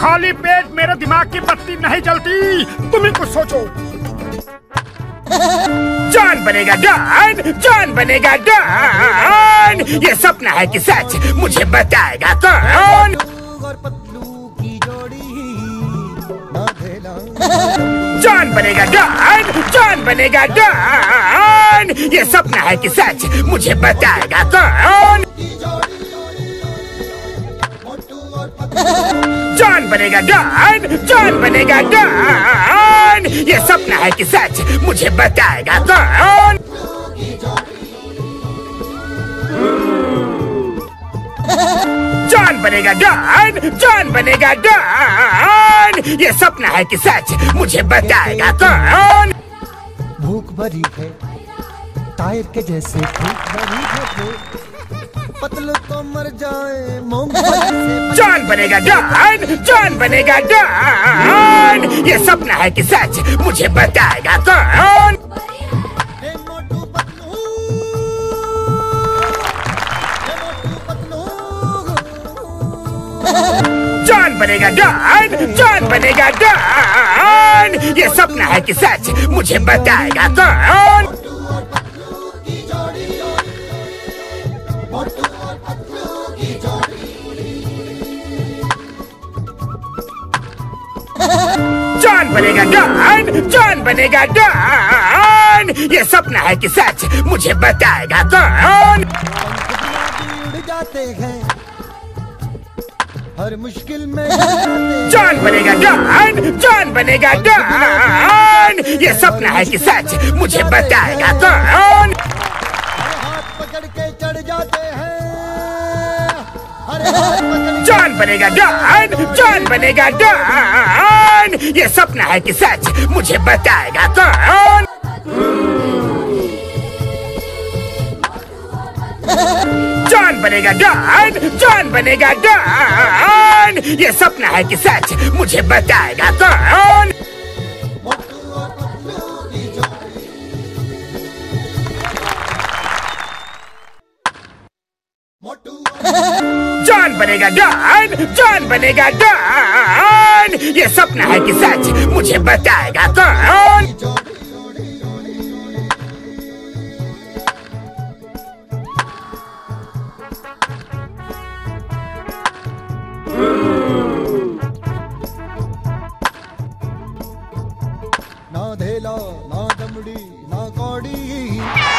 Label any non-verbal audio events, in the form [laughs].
खाली पेट मेरे दिमाग की बत्ती नहीं जलती। तुम ही कुछ सोचो। जान बनेगा डॉन जान बनेगा डॉन ये सपना है कि सच मुझे बताएगा कौन? जॉन बनेगा डॉन जान बनेगा डॉन ये सपना है कि सच मुझे बताएगा कौन? बनेगा डॉन जॉन बनेगा डॉन ये सपना है कि सच मुझे बताएगा कौन? जॉन बनेगा डॉन जॉन बनेगा डॉन ये सपना है कि सच मुझे बताएगा कौन? भूख भरी है टायर के जैसे भूख भरी है भूख। पतलू तो मर जाए [laughs] जॉन बनेगा डॉन जॉन बनेगा डॉन ये सपना है कि सच मुझे बताएगा कौन? जॉन बनेगा डॉन जॉन बनेगा डॉन ये सपना है कि सच मुझे बताएगा कौन? जॉन बनेगा डॉन जॉन बनेगा डॉन ये सपना है कि सच मुझे बताएगा कौन। जाते हैं हर मुश्किल में जॉन बनेगा डॉन जॉन बनेगा डॉन ये सपना है कि सच मुझे बताएगा कौन। हाथ पकड़ के चढ़ जाते हैं। जॉन बनेगा डॉन जॉन बनेगा डॉन ये सपना है कि सच मुझे बताएगा कौन? जॉन बनेगा डॉन जॉन बनेगा डॉन ये सपना है कि सच मुझे बताएगा कौन? बनेगा डॉन जॉन बनेगा डॉन ये सपना है कि सच मुझे बताएगा कौन? ना धेला, ना दमड़ी, ना कौड़ी।